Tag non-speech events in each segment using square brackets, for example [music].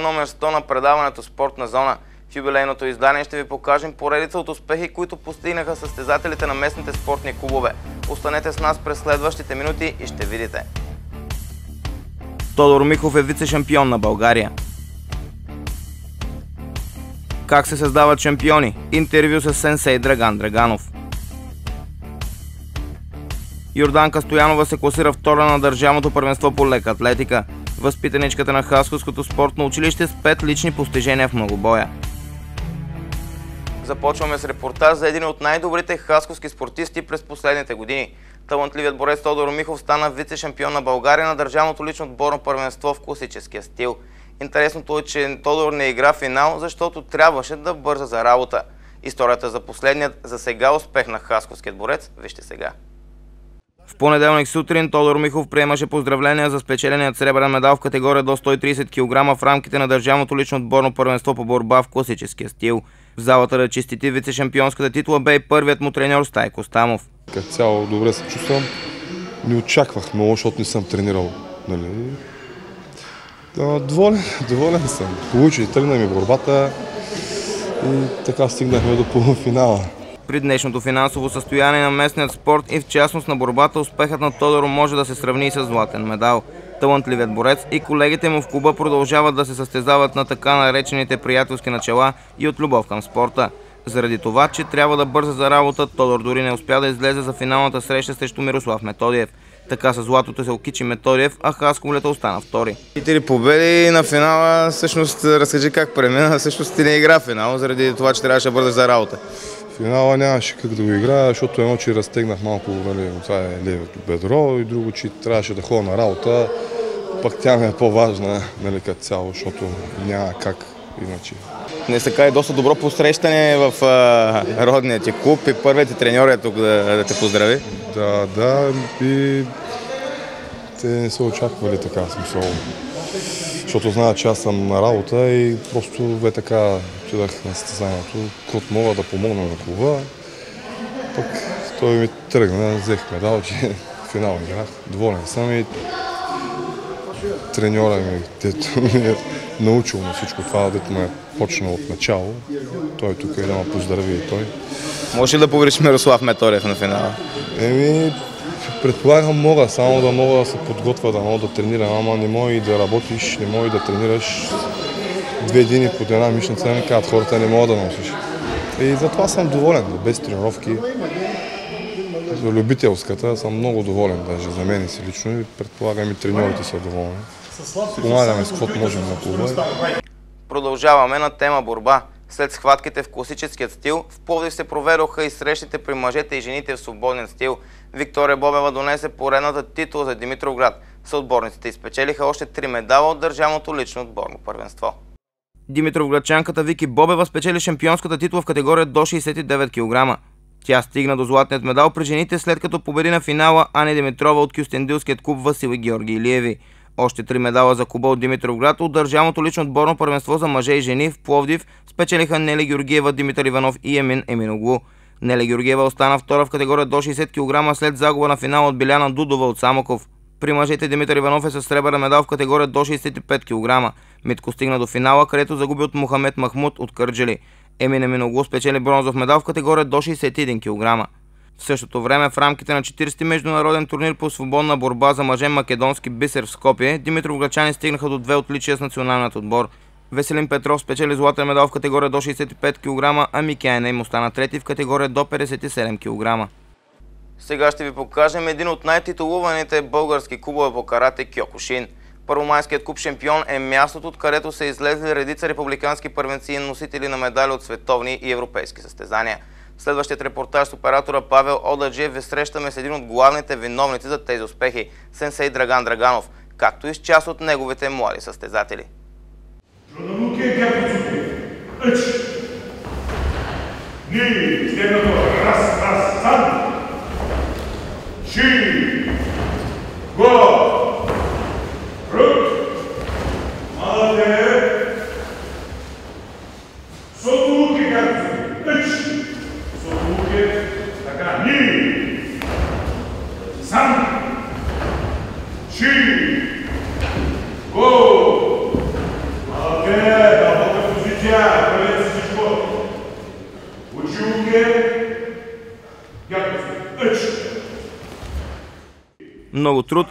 брой номер 100 на предаването Спортна зона. В юбилейното издание ще ви покажем поредица от успехи, които постигнаха състезателите на местните спортни клубове. Останете с нас през следващите минути и ще видите. Тодор Михов е вице-шампион на България. Как се създават шампиони? Интервю с сенсей Драган Драганов. Йорданка Стоянова се класира втора на държавното първенство по лека атлетика. Възпитаничката на Хасковското спортно училище с пет лични постижения в многобоя. Започваме с репортаж за един от най-добрите хасковски спортисти през последните години. Талантливият борец Тодор Михов стана вице-шампион на България на държавното лично отборно първенство в класическия стил. Интересното е, че Тодор не игра финал, защото трябваше да бърза за работа. Историята за последният за сега успех на хасковският борец вижте сега. В понеделник сутрин Тодор Михов приемаше поздравления за спечеленият сребърен медал в категория до 130 кг в рамките на държавното лично отборно първенство по борба в класическия стил. В залата да честити вице-шампионската титла бе и първият му треньор Стайко Стамов. Като цяло добре се чувствам. Не очаквах много, защото не съм тренирал. Нали? Доволен, [laughs] доволен съм. Получи, тръгна ми борбата и така стигнахме до полуфинала. При днешното финансово състояние на местният спорт и в частност на борбата, успехът на Тодоро може да се сравни и с златен медал. Талантливият борец и колегите му в клуба продължават да се състезават на така наречените приятелски начала и от любов към спорта. Заради това, че трябва да бърза за работа, Тодор дори не успя да излезе за финалната среща срещу Мирослав Методиев. Така с златото се окичи Методиев, а Хасковлета остана втори. И три победи на финала, всъщност разкажи как премина, всъщност ти не игра финал, заради това, че трябваше да бързаш за работа. Финала нямаше как да го играя, защото едно, че разтегнах малко, нали, това е левото бедро и друго, че трябваше да ходя на работа. Пък тя ми е по-важна, нали, като цяло, защото няма как иначе. Не така и доста добро посрещане в а, родния ти клуб и първият ти треньор е тук да, да те поздрави. Да, да, и те не са очаквали така смисъл. Защото знаят, че аз съм на работа и просто бе така отидах на състезанието, кот мога да помогна на клуба. Пък той ми тръгна, взех медал, че финал играх. Доволен съм и треньора ми, дето ми е научил на всичко това, дето ме е почнал от начало. Той е тук и да ме поздрави и той. Може ли да повериш Мирослав Меторев на финала? Еми, предполагам мога, само да мога да се подготвя, да мога да тренирам, ама не мога и да работиш, не мога и да тренираш две дни под една мишница, не казват хората не мога да носиш. И затова съм доволен, без тренировки. За любителската съм много доволен, даже за мен си лично и предполагам и треньорите са доволни. Помагаме с каквото можем на клуба. Продължаваме на тема борба. След схватките в класическият стил, в Пловдив се проведоха и срещите при мъжете и жените в свободен стил. Виктория Бобева донесе поредната титул за Димитровград. Съотборниците изпечелиха още три медала от държавното лично отборно първенство. Димитровградчанката Вики Бобева спечели шампионската титла в категория до 69 кг. Тя стигна до златният медал при жените след като победи на финала Ани Димитрова от Кюстендилският клуб Васили Георги Илиеви. Още три медала за Куба от Димитровград от държавното лично отборно първенство за мъже и жени в Пловдив спечелиха Нели Георгиева, Димитър Иванов и Емин Еминоглу. Нели Георгиева остана втора в категория до 60 кг след загуба на финала от Биляна Дудова от Самоков. При мъжете Димитър Иванов е с сребърен медал в категория до 65 кг. Митко стигна до финала, където загуби от Мохамед Махмуд от Кърджели. Емине Миноглу спечели бронзов медал в категория до 61 кг. В същото време в рамките на 40-ти международен турнир по свободна борба за мъже македонски бисер в Скопие, Димитров Грачани стигнаха до две отличия с националният отбор. Веселин Петров спечели златен медал в категория до 65 кг, а Микяйна им остана трети в категория до 57 кг. Сега ще ви покажем един от най-титулуваните български клубове по карате Кьокушин. Първомайският клуб шампион е мястото, откъдето са излезли редица републикански първенци и носители на медали от световни и европейски състезания. В следващият репортаж с оператора Павел Одаджиев ви срещаме с един от главните виновници за тези успехи – сенсей Драган Драганов, както и с част от неговите млади състезатели. Ни, следното, раз, раз, сам. Chico!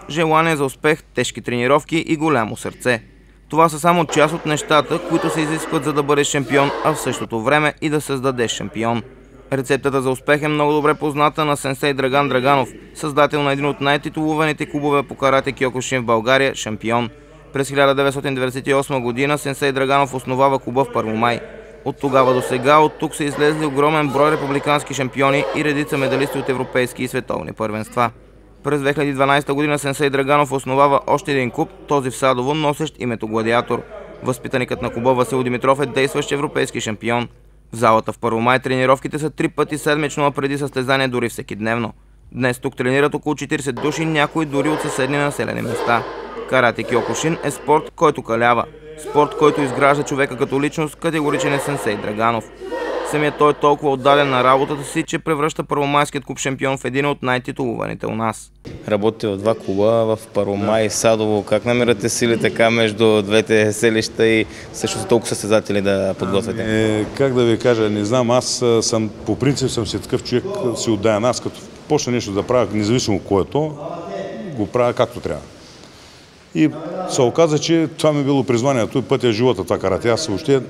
Желание за успех, тежки тренировки и голямо сърце. Това са само част от нещата, които се изискват за да бъдеш шампион, а в същото време и да създадеш шампион. Рецептата за успех е много добре позната на сенсей Драган Драганов, създател на един от най-титулуваните клубове по карате Киокушин в България – шампион. През 1998 година сенсей Драганов основава клуба в Първомай. От тогава до сега от тук са излезли огромен брой републикански шампиони и редица медалисти от европейски и световни първенства. През 2012 година Сенсей Драганов основава още един клуб, този в Садово, носещ името Гладиатор. Възпитаникът на клуба Васил Димитров е действащ европейски шампион. В залата в Първомай тренировките са три пъти седмично, а преди състезание дори всеки дневно. Днес тук тренират около 40 души, някои дори от съседни населени места. Карате Киокушин е спорт, който калява. Спорт, който изгражда човека като личност, категоричен е Сенсей Драганов. Самият той е толкова отдаден на работата си, че превръща първомайският клуб шампион в един от най-титулуваните у нас. Работите в два клуба, в Паромай и Садово. Как намирате сили така между двете селища и също са толкова състезатели да подготвяте? Е, как да ви кажа, не знам, аз съм, по принцип съм си такъв човек, си отдаен. Аз като почна нещо да правя, независимо кое е то, го правя както трябва. И се оказа, че това ми е било призванието и пътя живота, това карате. Аз въобще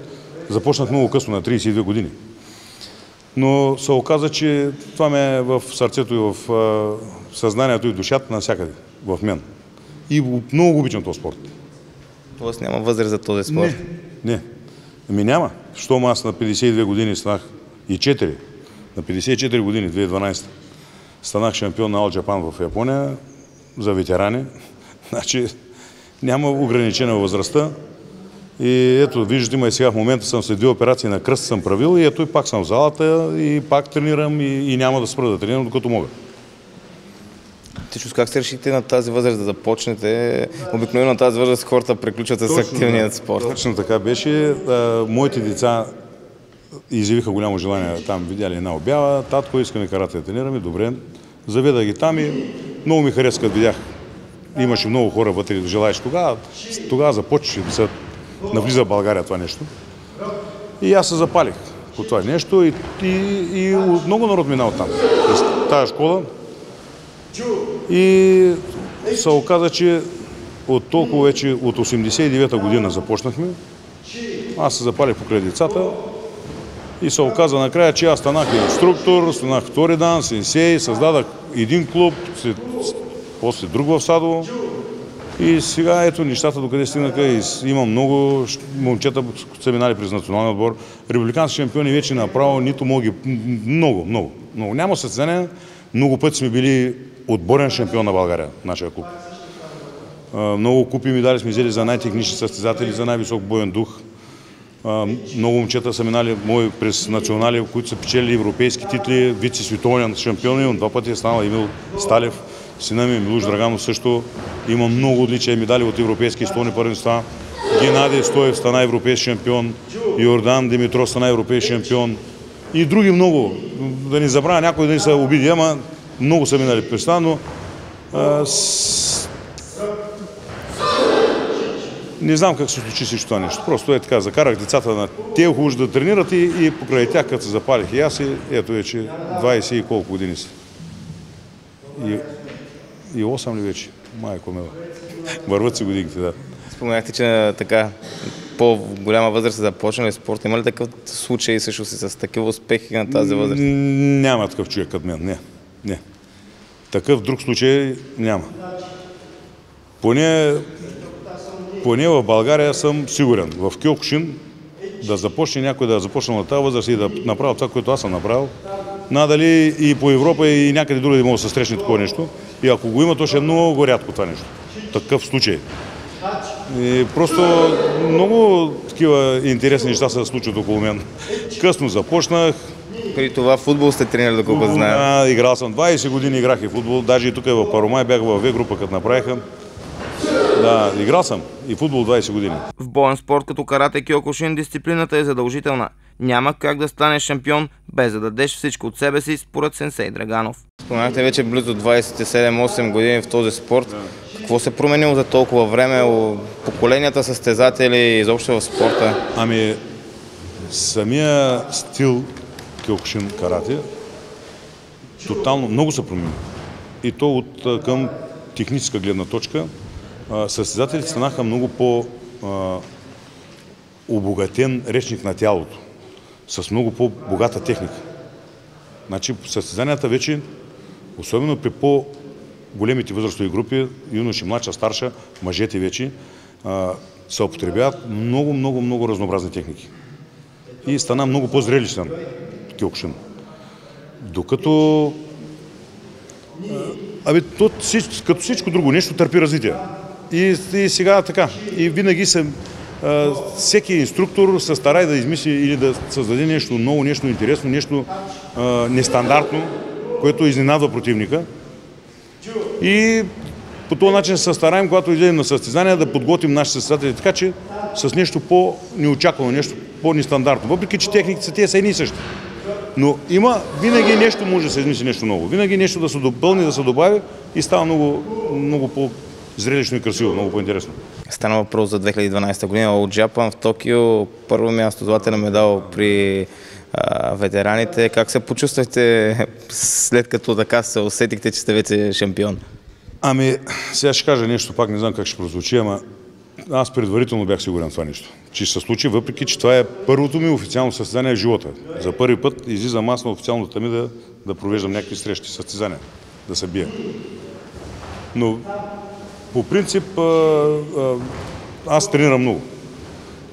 започнах много късно, на 32 години. Но се оказа, че това ме е в сърцето и в съзнанието и душата навсякъде, в мен. И много обичам този спорт. Тоест няма възраст за този спорт. Не, не. Ами няма. Щом аз на 52 години станах и 4, на 54 години, 2012, станах шампион на All Japan в Япония за ветерани. [laughs] Значи няма ограничена възрастта. И ето, виждате, има и сега в момента съм след две операции на кръст съм правил и ето и пак съм в залата и пак тренирам и, и няма да спра да тренирам, докато мога. Тичус, как се решите на тази възраст да започнете? Обикновено на тази възраст хората приключват с активният спорт. Точно така беше. Моите деца изявиха голямо желание там, видяли една обява. Татко, искаме карате да тренираме. Добре. Заведа ги там и много ми хареска, като видях. Имаше много хора вътре, желаещи тогава. Тогава започваше да се навлиза в България това нещо. И аз се запалих по това нещо и, и, и много народ мина от там. През тази школа. И се оказа, че от толкова вече, от 89-та година започнахме. Аз се запалих покрай децата и се оказа накрая, че аз станах инструктор, станах втори дан, сенсей, създадах един клуб, после друг в Садово. И сега ето нещата докъде стигнаха и имам много момчета, които са минали през националния отбор. Републикански шампиони вече направо нито мога ги... Много, много, много. Няма състезания. Много пъти сме били отборен шампион на България, нашия клуб. Много купи медали сме взели за най-технични състезатели, за най-висок боен дух. Много момчета са минали мои през национали, които са печели европейски титли, вице световен шампион. Два пъти е станал Емил Сталев. Сина ми Милуш Драганов също има много отличия медали от европейски столни първенства. Геннадий Стоев стана европейски шампион, Йордан Димитров стана европейски шампион и други много. Да не забравя някой да не се обиди, ама много са минали през но а, с... не знам как се случи всичко това нещо. Просто е така, закарах децата на те хубаво да тренират и, и покрай тях, като се запалих и аз и ето вече 20 и колко години са. И, и 8 ли вече? Майко мила. Върват си годините, да. Споменахте, че така по-голяма възраст са започнали спорт. Има ли такъв случай също си с такива успехи на тази възраст? Няма такъв човек като мен, не. Не. Такъв друг случай няма. Поне, поне в България съм сигурен. В Кьокушин да започне някой да започне на тази възраст и да направи това, което аз съм направил, надали и по Европа и някъде другаде може да се срещне такова нещо. И ако го има, то ще е много рядко това нещо. Такъв случай. И просто много такива интересни неща се случват около мен. Късно започнах. При това футбол сте тренирали, доколко знаем. А, играл съм 20 години, играх и футбол. Даже и тук в Паромай бях в В група, като направиха. Да, играл съм и футбол 20 години. В боен спорт като карате Киокушин дисциплината е задължителна. Няма как да станеш шампион без да дадеш всичко от себе си, според Сенсей Драганов. Споменахте вече близо 27-8 години в този спорт. Какво се е променило за толкова време? Поколенията състезатели изобщо в спорта? Ами, самия стил Кьокушин карате тотално много се промени. И то от към техническа гледна точка, състезателите станаха много по обогатен речник на тялото, с много по-богата техника. Значи състезанията вече, особено при по-големите възрастови групи, юноши, младша, старша, мъжете вече, се употребяват много, много, много разнообразни техники. И стана много по-зрелищен Киокшин. Докато Абе, то, като всичко друго, нещо търпи развитие. И, и сега така. И винаги а, всеки инструктор се старае да измисли или да създаде нещо ново, нещо интересно, нещо нестандартно, което изненадва противника. И по този начин се стараем, когато излезем на състезания, да подготвим нашите състезатели така, че с нещо по-неочаквано, нещо по-нестандартно. Въпреки, че техниките са те са едни и същи. Но има, винаги нещо може да се измисли нещо ново. Винаги нещо да се допълни, да се добави и става много, много по-зрелищно и красиво, много по-интересно. Стана въпрос за 2012 година All Japan в Токио. Първо място златен медал при а, ветераните. Как се почувствахте след като така се усетихте, че сте вече шампион? Ами, сега ще кажа нещо, пак не знам как ще прозвучи, ама аз предварително бях сигурен в това нещо. Че се случи, въпреки че това е първото ми официално състезание в живота. За първи път излизам аз на официалната ми да, да провеждам някакви срещи, състезания, да се бия. Но по принцип аз тренирам много.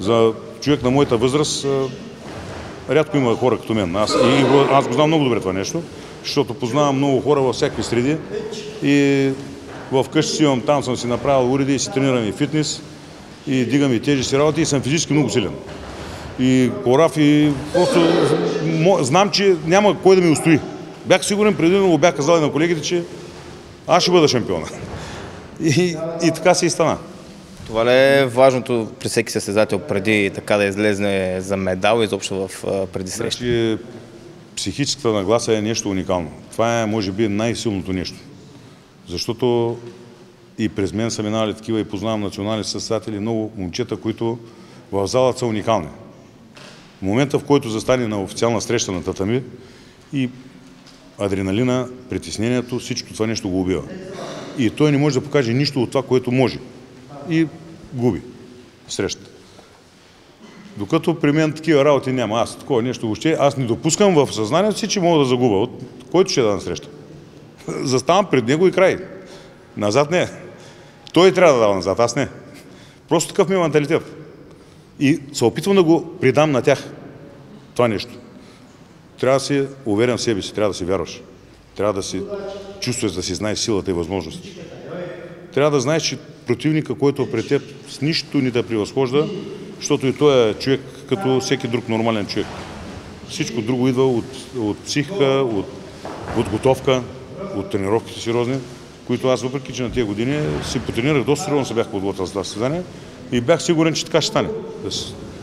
За човек на моята възраст рядко има хора като мен. Аз, и, аз го знам много добре това нещо, защото познавам много хора във всякакви среди и в къщи си имам, там съм си направил уреди и си тренирам и фитнес и дигам и тежести работи и съм физически много силен. И корав и просто знам, че няма кой да ми устои. Бях сигурен, преди го бях казал и на колегите, че аз ще бъда шампиона. И, и така се и стана. Това ли е важното при всеки състезател преди така да излезне за медал изобщо в а, преди среща? Значи, психическата нагласа е нещо уникално. Това е, може би, най-силното нещо. Защото и през мен са минали такива и познавам национални състезатели, много момчета, които в залата са уникални. В момента, в който застане на официална среща на татами и адреналина, притеснението, всичко това нещо го убива. И той не може да покаже нищо от това, което може. И губи срещата. Докато при мен такива работи няма. Аз такова нещо въобще, аз не допускам в съзнанието си, че мога да загуба. От който ще да на среща. [laughs] Заставам пред него и край. Назад не. Той трябва да дава назад, аз не. Просто такъв ми е менталитет. И се опитвам да го придам на тях. Това нещо. Трябва да си уверен в себе си, трябва да си вярваш. Трябва да си чувстваш, да си знаеш силата и възможности. Трябва да знаеш, че противника, който е пред теб, с нищо ни да превъзхожда, защото и той е човек като всеки друг нормален човек. Всичко друго идва от, от психика, от подготовка, от тренировките сериозни, които аз въпреки, че на тези години си потренирах доста сериозно, се бях подготвил за това състезание и бях сигурен, че така ще стане.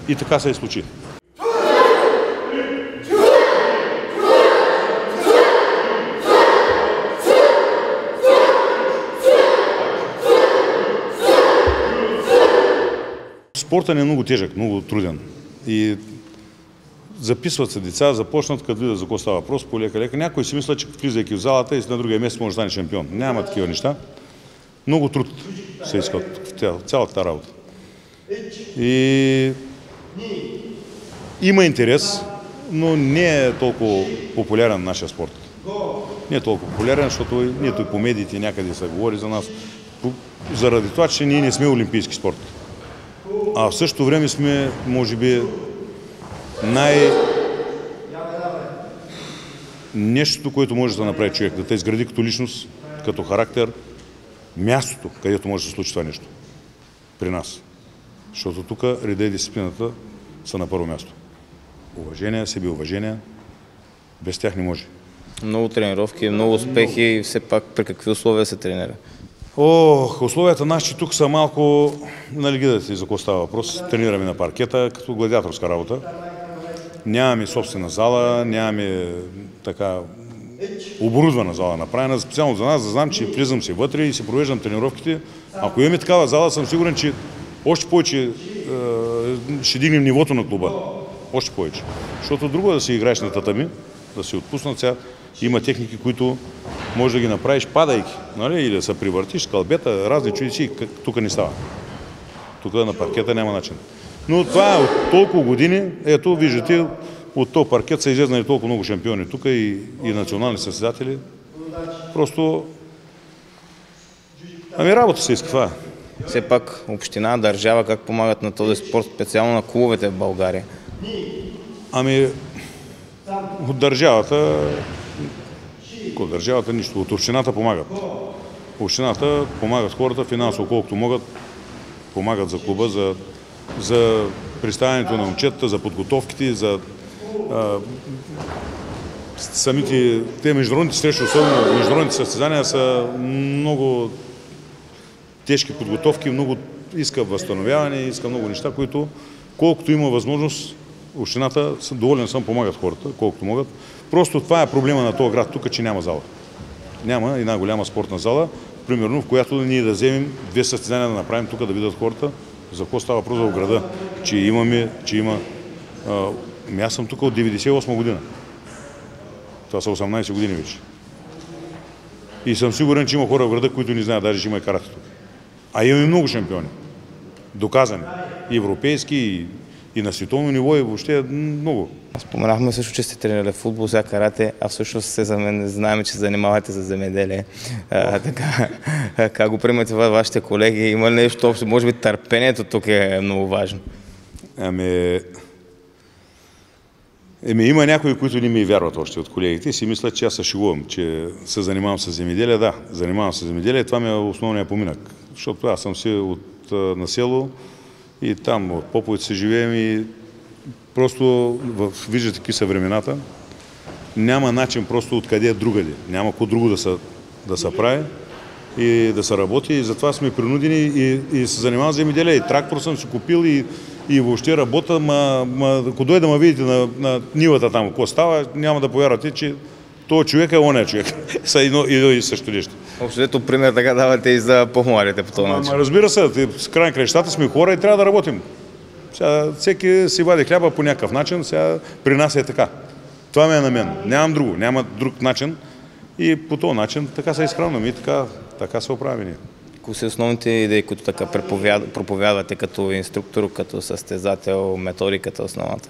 И така се и случи. Спортът е много тежък, много труден. И записват се деца, започнат, като видят за какво става въпрос, по лека лека. Някой си мисля, че влизайки в залата и на другия месец може да стане шампион. Няма такива неща. Много труд се искат в цял- цялата работа. И има интерес, но не е толкова популярен нашия спорт. Не е толкова популярен, защото нито и по медиите някъде се говори за нас. Заради това, че ние не сме олимпийски спорт. А в същото време сме, може би, най... Нещото, което може да направи човек, да те изгради като личност, като характер, мястото, където може да се случи това нещо. При нас. Защото тук реда и дисциплината са на първо място. Уважение, себеуважение, без тях не може. Много тренировки, много успехи и все пак при какви условия се тренира? Ох, условията наши тук са малко, нали гледате за какво става въпрос, тренираме на паркета, като гладиаторска работа. Нямаме собствена зала, нямаме така оборудвана зала направена специално за нас, да знам, че влизам си вътре и си провеждам тренировките. Ако имаме такава зала, съм сигурен, че още повече е, ще дигнем нивото на клуба. Още повече. Защото друго е да си играеш на татами, да си отпуснат сега. Има техники, които Може да ги направиш падайки, нали? или да се привъртиш, скалбета, разни чудеси, тук не става. Тук на паркета няма начин. Но това е от толкова години, ето виждате, от този паркет са излезнали толкова много шампиони тук и, и национални състезатели. Просто... Ами работа се иска, това. Все пак община, държава, как помагат на този спорт, специално на клубовете в България? Ами, от държавата, от държавата нищо, от общината помагат. Общината помагат хората финансово, колкото могат, помагат за клуба, за, за представянето на момчетата, за подготовките, за а, самите, те международните срещи, особено международните състезания са много тежки подготовки, много иска възстановяване, иска много неща, които колкото има възможност, общината, доволен съм, помагат хората, колкото могат. Просто това е проблема на този град тук, че няма зала. Няма една голяма спортна зала, примерно, в която ние да вземем две състезания да направим тук, да видят хората за какво става въпрос в града, че имаме, че има... А, ами аз съм тук от 98 година. Това са 18 години вече. И съм сигурен, че има хора в града, които не знаят даже, че има и карате тук. А имаме много шампиони. Доказани. И европейски, и, и на световно ниво, и въобще много. Споменахме също, че сте тренирали футбол, сега карате, а всъщност се за мен знаем, че се занимавате с земеделие. А, така, как го приемате това вашите колеги? Има ли нещо общо? Може би търпението тук е много важно. Ами, Еми, има някои, които не ми вярват още от колегите и си мислят, че аз се шегувам, че се занимавам с земеделие. Да, занимавам се с земеделие. Това ми е основният поминък. Защото аз съм си от а, на село и там от Поповица се живеем и просто виждате какви са времената. Няма начин просто откъде другаде. Няма какво друго да се, да се прави и да се работи. И затова сме принудени и, и се занимавам с земеделие. И трактор съм си купил и, и въобще работа, ма, ма ако дойде да ме видите на, на нивата там, какво става, няма да повярвате, че този човек е оня човек. [laughs] Са едно и също нещо. Общо ето пример така давате и за по-младите по този начин. Ама разбира се, с край на крещата сме хора и трябва да работим. Сега, всеки си вади хляба по някакъв начин, сега при нас е така. Това ми е на мен. Нямам друго, няма друг начин. И по този начин така се изхранваме и така, така се оправяме ние. Кои са основните идеи, които така проповяд- проповядвате като инструктор, като състезател, методиката основната?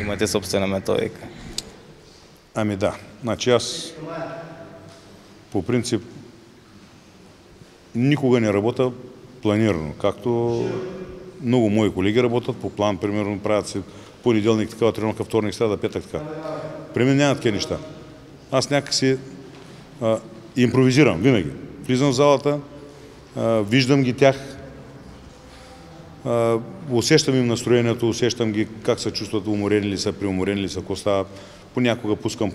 Имате собствена методика. Ами да. Значи аз по принцип никога не работя планирано, както много мои колеги работят по план, примерно правят се понеделник такава тренировка, вторник, среда, петък така. При мен няма такива неща. Аз някакси а, импровизирам винаги. Влизам в залата, а, виждам ги тях, а, усещам им настроението, усещам ги как се чувстват, уморени ли са, преуморени ли са, ако става. Понякога пускам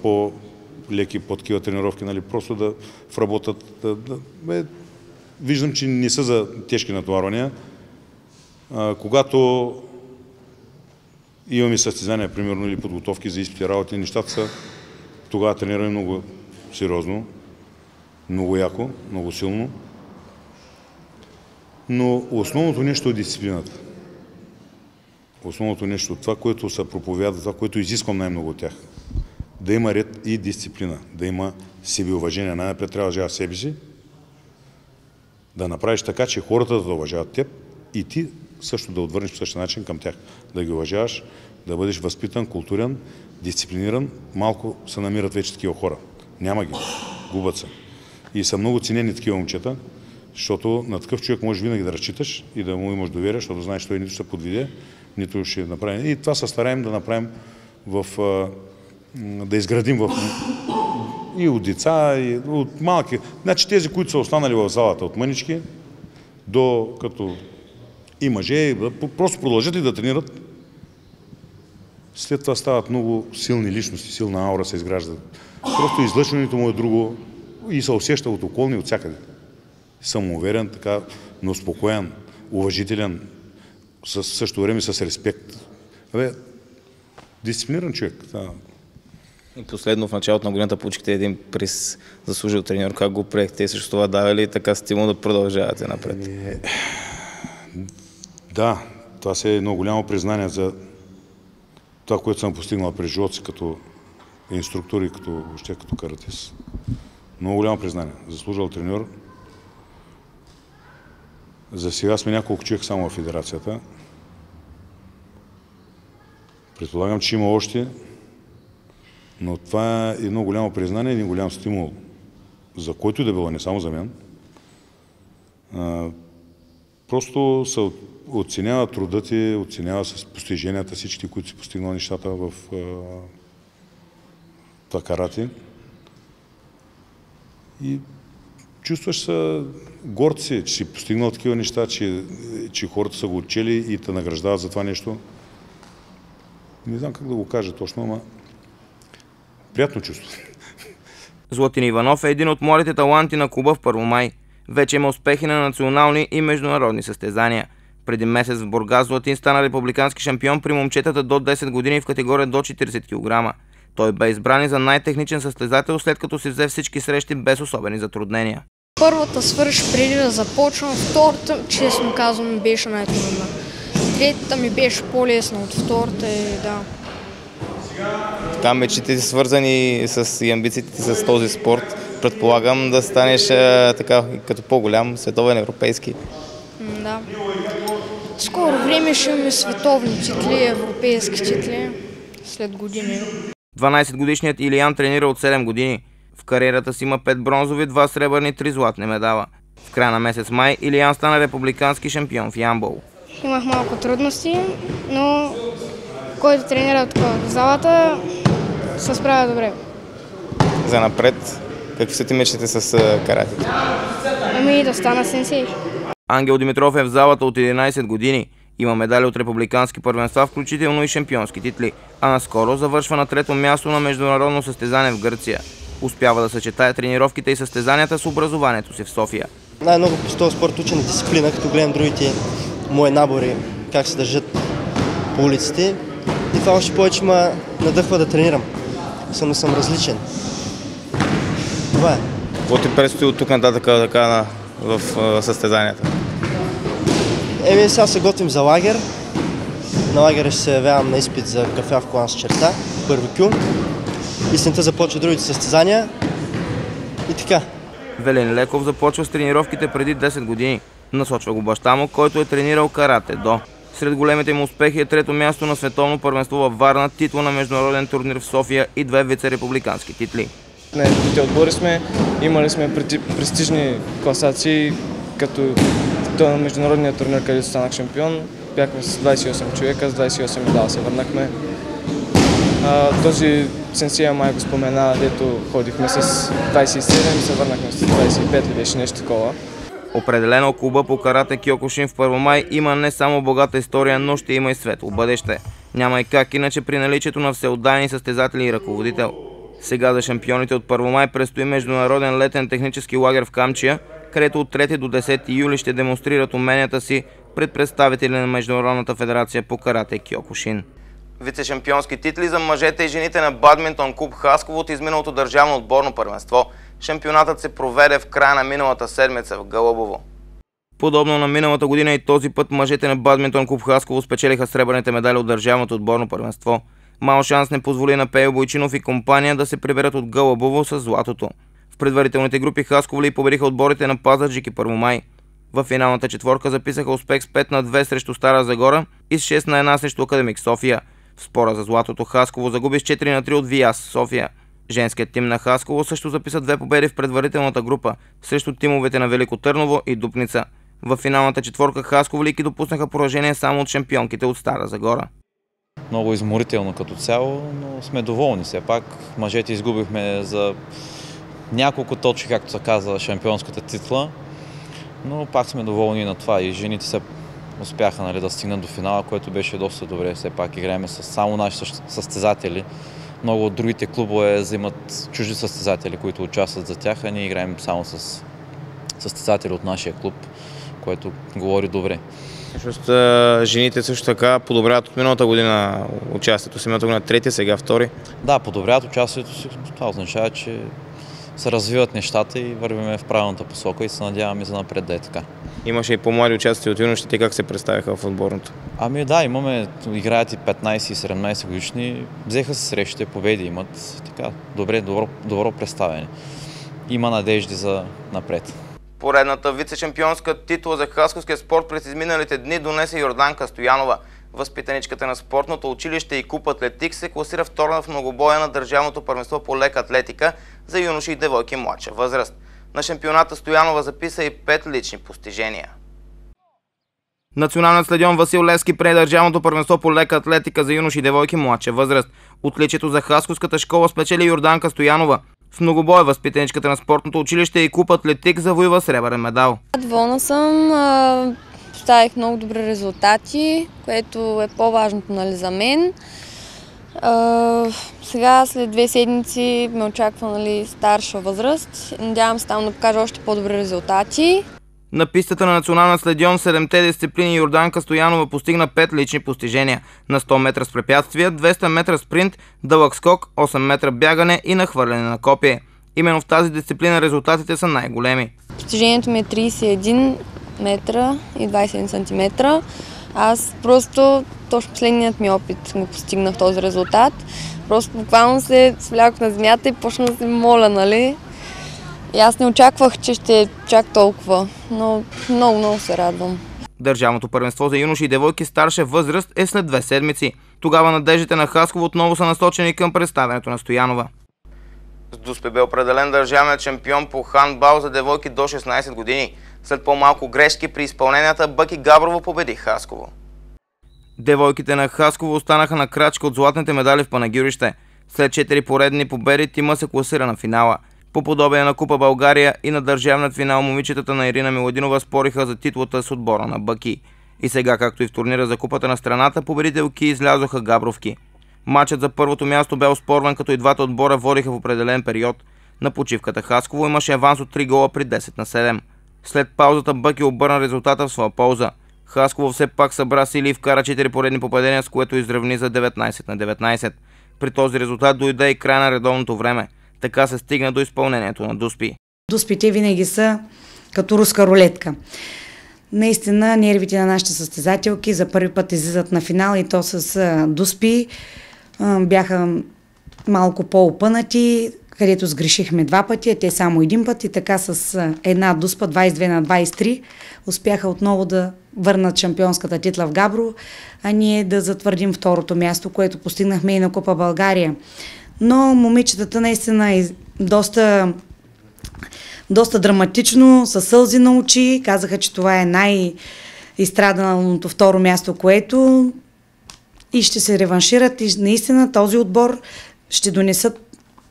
по-леки по такива тренировки, нали, просто да вработат. Да, да, бе, виждам, че не са за тежки натоварвания. А, когато имаме състезания, примерно, или подготовки за изпити работи, нещата са, тогава тренираме много сериозно, много яко, много силно. Но основното нещо е дисциплината. Основното нещо, това, което се проповядва, това, което изисквам най-много от тях. Да има ред и дисциплина, да има себеуважение. Най-напред трябва да уважаваш себе си, да направиш така, че хората да уважават теб и ти също да отвърнеш по същия начин към тях. Да ги уважаваш, да бъдеш възпитан, културен, дисциплиниран. Малко се намират вече такива хора. Няма ги. Губят се. И са много ценени такива момчета, защото на такъв човек можеш винаги да разчиташ и да му имаш доверие, защото знаеш, че той нито ще подведе, нито ще направи. И това се стараем да направим в, да изградим в и от деца, и от малки. Значи тези, които са останали в залата от мънички, до като и мъже, и просто продължат и да тренират. След това стават много силни личности, силна аура се изгражда. Просто излъчването му е друго и се усеща от околни от всякъде. Самоуверен, така, но спокоен, уважителен, с същото време с респект. Абе, дисциплиниран човек. Да. И последно в началото на годината получихте един приз заслужил треньор. Как го приехте и също това дава ли така стимул да продължавате напред? Да, това се е едно голямо признание за това, което съм постигнал през живота си като инструктор и като, въобще като каратист. Много голямо признание. Заслужил треньор. За сега сме няколко човека само в федерацията. Предполагам, че има още, но това е едно голямо признание, един голям стимул за който и да било, не само за мен. Просто се оценява труда ти, оценява с постиженията всички, които си постигнал нещата в това карате. И чувстваш се горд си, че си постигнал такива неща, че, че хората са го отчели и те награждават за това нещо. Не знам как да го кажа точно, ама приятно чувство. Златин Иванов е един от младите таланти на клуба в Първомай. Вече има успехи на национални и международни състезания. Преди месец в Бургас Златин стана републикански шампион при момчетата до 10 години в категория до 40 кг. Той бе избран и за най-техничен състезател, след като си взе всички срещи без особени затруднения. Първата свърши преди да започвам, втората, честно казвам, беше най-трудна. Третата ми беше по-лесна от втората и да. Така мечтите си свързани с и амбициите с този спорт. Предполагам да станеш а, така като по-голям, световен, европейски. Да. Скоро време ще имаме световни титли, европейски титли след години. 12-годишният Илиян тренира от 7 години. В кариерата си има 5 бронзови, 2 сребърни, 3 златни медала. В края на месец май Илиян стана републикански шампион в Ямбол. Имах малко трудности, но който тренира в залата, се справя добре. За напред, какви са ти мечтите с каратето? Ами да стана сенсей. Ангел Димитров е в залата от 11 години. Има медали от републикански първенства, включително и шампионски титли, а наскоро завършва на трето място на международно състезание в Гърция. Успява да съчетае тренировките и състезанията с образованието си в София. Най-много по този спорт уча на дисциплина, като гледам другите мои набори, как се държат по улиците. И това още повече ме надъхва да тренирам. Съм, съм различен. Това е. Какво ти предстои от тук нататък така, в състезанията? Еми, сега се готвим за лагер. На лагера ще се явявам на изпит за кафе в колан с черта, първи кю. Истината започва другите състезания. И така. Велен Леков започва с тренировките преди 10 години. Насочва го баща му, който е тренирал карате до. Сред големите му успехи е трето място на световно първенство във Варна, титла на международен турнир в София и две вице-републикански титли. На едните отбори сме, имали сме престижни класации, като на международния турнир, където станах шампион. Бяхме с 28 човека, с 28 медала се върнахме. Този сенсия май го спомена, дето ходихме с 27 и се върнахме с 25 или беше нещо такова. Определено клуба по карате Киокушин в Първомай има не само богата история, но ще има и светло бъдеще. Няма и как иначе при наличието на всеотдайни състезатели и ръководител. Сега за шампионите от Първомай предстои международен летен технически лагер в Камчия, където от 3 до 10 юли ще демонстрират уменията си пред представители на Международната федерация по карате Киокушин. Вице-шампионски титли за мъжете и жените на бадминтон клуб Хасково от изминалото държавно отборно първенство. Шампионатът се проведе в края на миналата седмица в Гълъбово. Подобно на миналата година и този път мъжете на бадминтон клуб Хасково спечелиха сребърните медали от държавното отборно първенство. Мал шанс не позволи на Пео Бойчинов и компания да се приберат от Гълъбово с златото. В предварителните групи Хасковли победиха отборите на Пазарджик и Първомай. В финалната четворка записаха успех с 5 на 2 срещу Стара Загора и с 6 на 1 срещу Академик София. В спора за златото Хасково загуби с 4 на 3 от Виас София. Женският тим на Хасково също записа две победи в предварителната група срещу тимовете на Велико Търново и Дупница. В финалната четворка Хасковлики допуснаха поражение само от шампионките от Стара Загора. Много изморително като цяло, но сме доволни все пак. Мъжете изгубихме за няколко точки, както се казва, шампионската титла, но пак сме доволни на това и жените се успяха нали, да стигнат до финала, което беше доста добре. Все пак играем с само наши състезатели. Много от другите клубове взимат чужди състезатели, които участват за тях, а ние играем само с състезатели от нашия клуб, което говори добре. Всъщност жените също така подобряват от миналата година участието си. Миналата година трети, сега втори. Да, подобряват участието си. Това означава, че се развиват нещата и вървиме в правилната посока и се надяваме за напред да е така. Имаше и по-млади участия от юношите, как се представяха в отборното? Ами да, имаме, играят и 15 и 17 годишни, взеха се срещите, победи имат, така, добре, добро, добро представяне. Има надежди за напред. Поредната вице-чемпионска титла за хасковския спорт през изминалите дни донесе Йорданка Стоянова. Възпитаничката на спортното училище и куп Атлетик се класира втора в многобоя на Държавното първенство по лека атлетика за юноши и девойки младша възраст. На шампионата Стоянова записа и пет лични постижения. Националният стадион Васил Левски прие Държавното първенство по лека атлетика за юноши и девойки младша възраст. Отличието за Хасковската школа спечели Йорданка Стоянова. В многобой възпитаничката на спортното училище и куп Атлетик завоюва сребърен медал. Доволна съм. Поставих много добри резултати, което е по-важното нали, за мен. А, Сега, след две седмици, ме очаква нали, старша възраст. Надявам се там да покажа още по-добри резултати. На пистата на националния стадион 7-те дисциплини Йорданка Стоянова постигна 5 лични постижения. На 100 метра с препятствия, 200 метра спринт, дълъг скок, 8 метра бягане и нахвърляне на копие. Именно в тази дисциплина резултатите са най-големи. Постижението ми е 31 метра и 21 сантиметра. Аз просто, точно последният ми опит го постигнах този резултат. Просто буквално се свлякох на земята и почнах да се моля, нали? И аз не очаквах, че ще чак толкова, но много, много се радвам. Държавното първенство за юноши и девойки старша възраст е след две седмици. Тогава надеждите на Хасково отново са насочени към представянето на Стоянова. С Дуспе бе определен държавният чемпион по хандбал за девойки до 16 години. След по-малко грешки при изпълненията Бъки Габрово победи Хасково. Девойките на Хасково останаха на крачка от златните медали в Панагюрище. След 4 поредни победи тима се класира на финала. По подобие на Купа България и на държавният финал момичетата на Ирина Миладинова спориха за титлата с отбора на Бъки. И сега, както и в турнира за купата на страната, победителки излязоха Габровки. Матчът за първото място бе оспорван, като и двата отбора водиха в определен период. На почивката Хасково имаше аванс от 3 гола при 10 на 7. След паузата Бъки обърна резултата в своя полза. Хасково все пак събра сили и вкара 4 поредни попадения, с което изравни за 19 на 19. При този резултат дойде и край на редовното време. Така се стигна до изпълнението на Дуспи. Дуспите винаги са като руска рулетка. Наистина нервите на нашите състезателки за първи път излизат на финал и то с Дуспи. Бяха малко по-опънати, където сгрешихме два пъти, а те само един път и така с една Дуспа 22 на 23 успяха отново да върнат шампионската титла в Габро, а ние да затвърдим второто място, което постигнахме и на Купа България. Но момичетата наистина е доста доста драматично, със сълзи на очи. Казаха, че това е най-изстраданото второ място, което и ще се реваншират и наистина този отбор ще донесат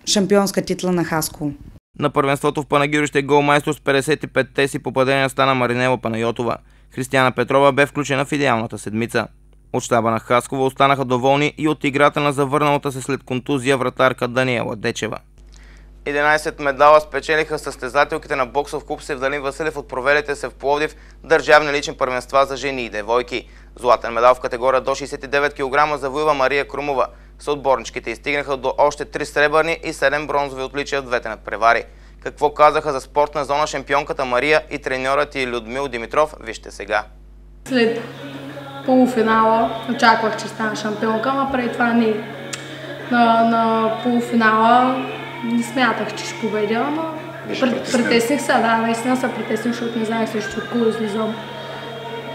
шампионска титла на Хаско. На първенството в Панагюрище голмайстор с 55-те си попадения стана Маринела Панайотова. Християна Петрова бе включена в идеалната седмица. От щаба на Хасково останаха доволни и от играта на завърналата се след контузия вратарка Даниела Дечева. 11 медала спечелиха състезателките на боксов клуб Севдалин Василев от провелите се в Пловдив държавни лични първенства за жени и девойки. Златен медал в категория до 69 кг завоюва Мария Крумова. Съотборничките изстигнаха до още 3 сребърни и 7 бронзови отличия в двете надпревари. Какво казаха за спортна зона шампионката Мария и треньорът и Людмил Димитров, вижте сега. След полуфинала очаквах, че стана шампионка, но преди това не. На, на полуфинала не смятах, че ще победя, но пред, притесних се, да, наистина се притесних, защото не знаех срещу кого излизам.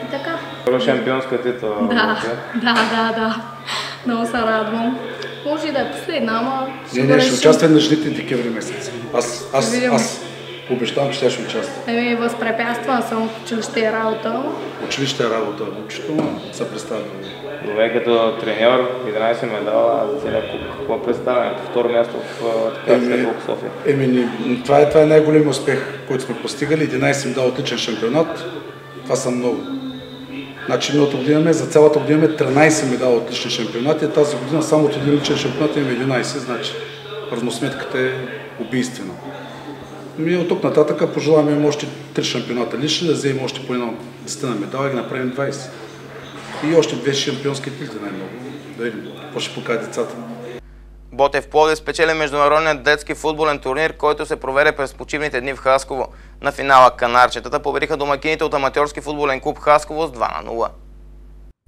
И така. Шампионска титла. Да, да, да, да. Много се радвам. Може и да е последна, ама Не, не, ще участвам на жените декември месец. Аз, аз, Видим. аз обещавам, че ще участва. Еми, възпрепятствана съм в училище и работа. Училище е работа, учително се представя. Добре, като треньор, 11 медала, а за целия куп. Какво представянето? Второ място в Еми, Кулк София. Еми, ни- това е, това е най-големият успех, който сме постигали. 11 им дал отличен шампионат. Това са много. Значи миналата година имаме, за цялата година имаме 13 медала от лични шампионати, тази година само от един личен шампионат имаме 11, значи равносметката е убийствена. Ми от тук нататък пожелаваме им още 3 шампионата лични, да вземем още по едно 10 на медала и ги направим 20. И още две шампионски титли най-много. Да видим какво ще покажат децата. Ботев Пловдив спечели международният детски футболен турнир, който се проведе през почивните дни в Хасково. На финала канарчетата победиха домакините от аматьорски футболен клуб Хасково с 2 на 0.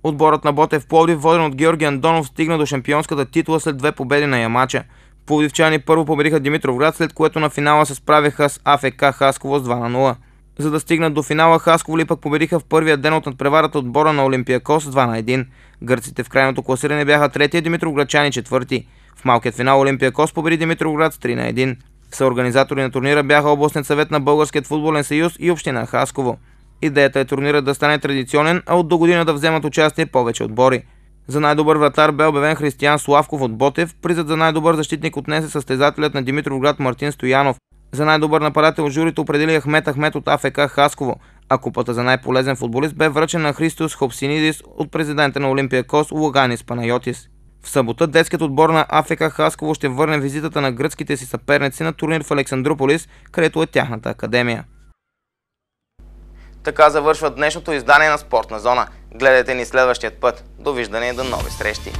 Отборът на Ботев Пловдив, воден от Георги Андонов, стигна до шампионската титла след две победи на Ямача. Пловдивчани първо победиха Димитровград, след което на финала се справиха с АФК Хасково с 2 на 0. За да стигнат до финала, Хасково ли пък победиха в първия ден от надпреварата отбора на Олимпиакос с 2 на 1. Гърците в крайното класиране бяха третия, Димитровградчани четвърти. В малкият финал Олимпиакос победи Димитровград с 3 на 1. Съорганизатори на турнира бяха областният съвет на Българският футболен съюз и община Хасково. Идеята е турнирът да стане традиционен, а от до година да вземат участие повече отбори. За най-добър вратар бе обявен Християн Славков от Ботев, призът за най-добър защитник отнесе състезателят на Димитровград Мартин Стоянов. За най-добър нападател журито определи Ахмет Ахмет от АФК Хасково, а купата за най-полезен футболист бе връчен на Христос Хопсинидис от президента на Олимпия Кос Луганис Панайотис. В събота детският отбор на АФК Хасково ще върне визитата на гръцките си съперници на турнир в Александрополис, където е тяхната академия. Така завършва днешното издание на Спортна зона. Гледайте ни следващият път. Довиждане и до нови срещи!